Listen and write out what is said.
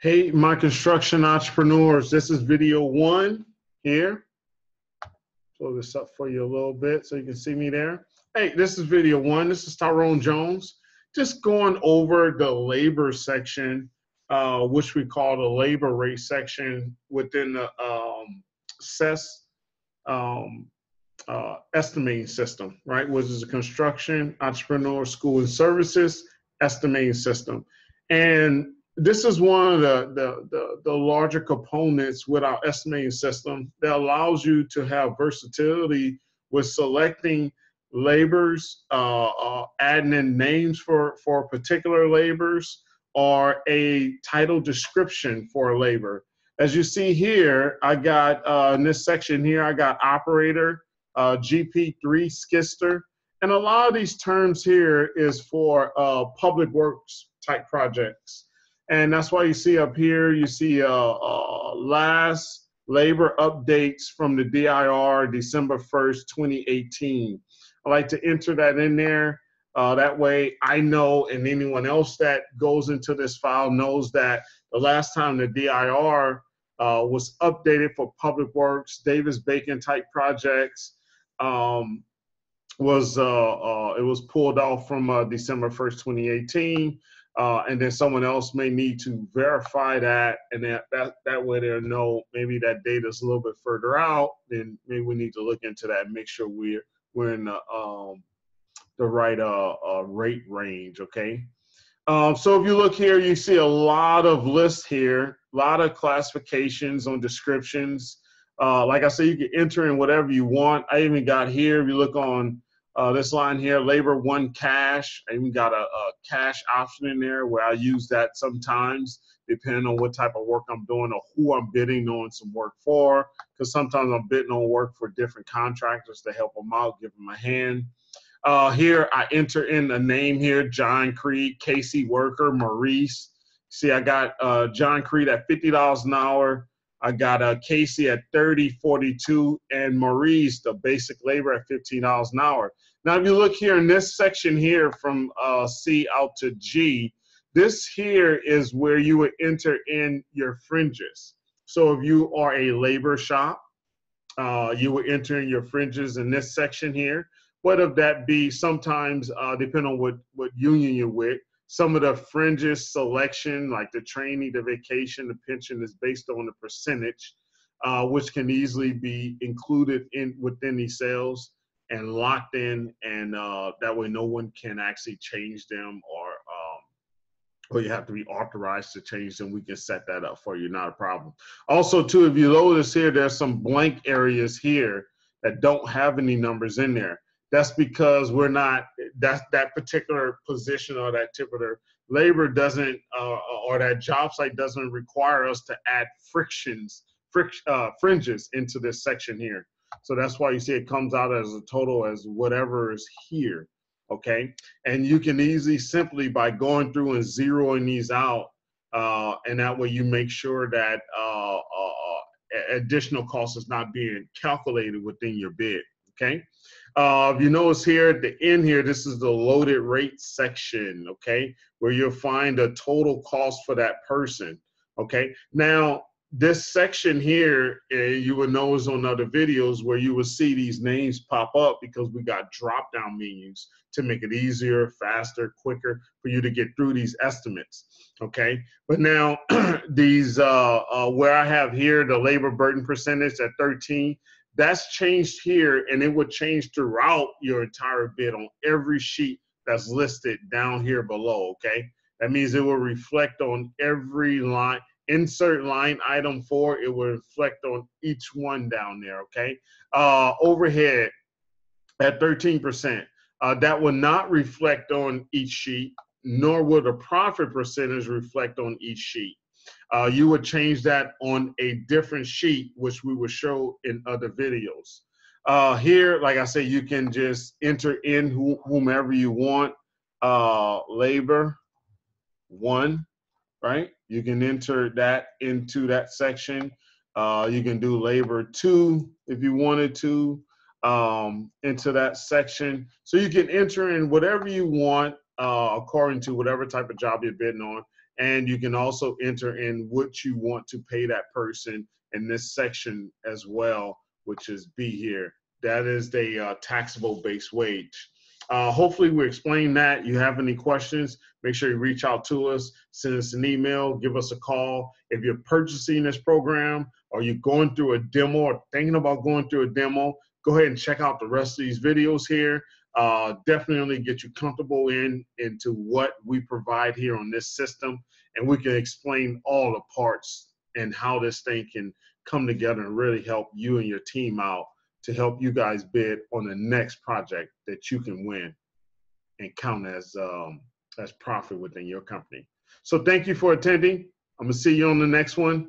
Hey, my construction entrepreneurs, this is video one here. Pull this up for you a little bit so you can see me there. Hey, this is video one. This is Tyrone Jones. Just going over the labor section, uh, which we call the labor rate section within the um, CESS um, uh, estimating system, right? Which is a construction, entrepreneur, school, and services estimating system. And this is one of the, the, the, the, larger components with our estimating system that allows you to have versatility with selecting labors, uh, uh, adding in names for, for particular labors, or a title description for a labor. As you see here, I got uh, in this section here, I got operator, uh, GP3 skister, and a lot of these terms here is for uh, public works type projects. And that's why you see up here, you see uh, uh, last labor updates from the DIR December 1st, 2018. I like to enter that in there. Uh, that way I know and anyone else that goes into this file knows that the last time the DIR uh, was updated for public works, Davis Bacon type projects, um, was uh, uh, it was pulled off from uh, December 1st, 2018 uh, and then someone else may need to verify that, and that, that that way they'll know maybe that data is a little bit further out. Then maybe we need to look into that and make sure we're we're in the um, the right uh, uh, rate range. Okay. Um, so if you look here, you see a lot of lists here, a lot of classifications on descriptions. Uh, like I said, you can enter in whatever you want. I even got here. If you look on uh, this line here, labor one cash. I even got a, a, cash option in there where I use that sometimes, depending on what type of work I'm doing or who I'm bidding on some work for. Because sometimes I'm bidding on work for different contractors to help them out, give them a hand. Uh, here I enter in the name here, John Creed, Casey Worker, Maurice. See, I got uh, John Creed at $50 an hour. I got uh, Casey at 30, 42, and Maurice, the basic labor at $15 an hour. Now, if you look here in this section here from uh, C out to G, this here is where you would enter in your fringes. So if you are a labor shop, uh, you would enter in your fringes in this section here. If that be sometimes, uh, depending on what, what union you're with, some of the fringes selection, like the training, the vacation, the pension, is based on the percentage, uh, which can easily be included in within these sales and locked in, and uh, that way no one can actually change them or um, or you have to be authorized to change them. We can set that up for you, not a problem. Also, too, if you notice here, there's some blank areas here that don't have any numbers in there that's because we're not that that particular position or that particular labor doesn't uh, or that job site doesn't require us to add frictions fric, uh, fringes into this section here. So that's why you see it comes out as a total as whatever is here okay? And you can easily simply by going through and zeroing these out uh, and that way you make sure that uh, uh, additional cost is not being calculated within your bid okay uh, if you notice here at the end here, this is the loaded rate section, okay, where you'll find the total cost for that person, okay. Now, this section here, uh, you will notice on other videos where you will see these names pop up because we got drop down menus to make it easier, faster, quicker for you to get through these estimates. Okay, but now these uh, uh, where I have here the labor burden percentage at 13, that's changed here and it would change throughout your entire bid on every sheet that's listed down here below, okay? That means it will reflect on every line, insert line item four, it will reflect on each one down there, okay? Uh, overhead at 13%. Uh, that will not reflect on each sheet, nor will the profit percentage reflect on each sheet uh, you would change that on a different sheet, which we will show in other videos. Uh, here, like I said, you can just enter in wh whomever you want. Uh, labor one, right? You can enter that into that section. Uh, you can do labor two if you wanted to um, into that section. So you can enter in whatever you want uh, according to whatever type of job you're bidding on And you can also enter in what you want to pay that person in this section as well, which is B here. That is the uh, taxable base wage. Uh, hopefully we explained that. You have any questions, make sure you reach out to us, send us an email, give us a call. If you're purchasing this program or you're going through a demo or thinking about going through a demo, go ahead and check out the rest of these videos here. Uh, definitely get you comfortable in into what we provide here on this system and we can explain all the parts and how this thing can come together and really help you and your team out to help you guys bid on the next project that you can win and count as um, as profit within your company. So thank you for attending. I'm gonna see you on the next one.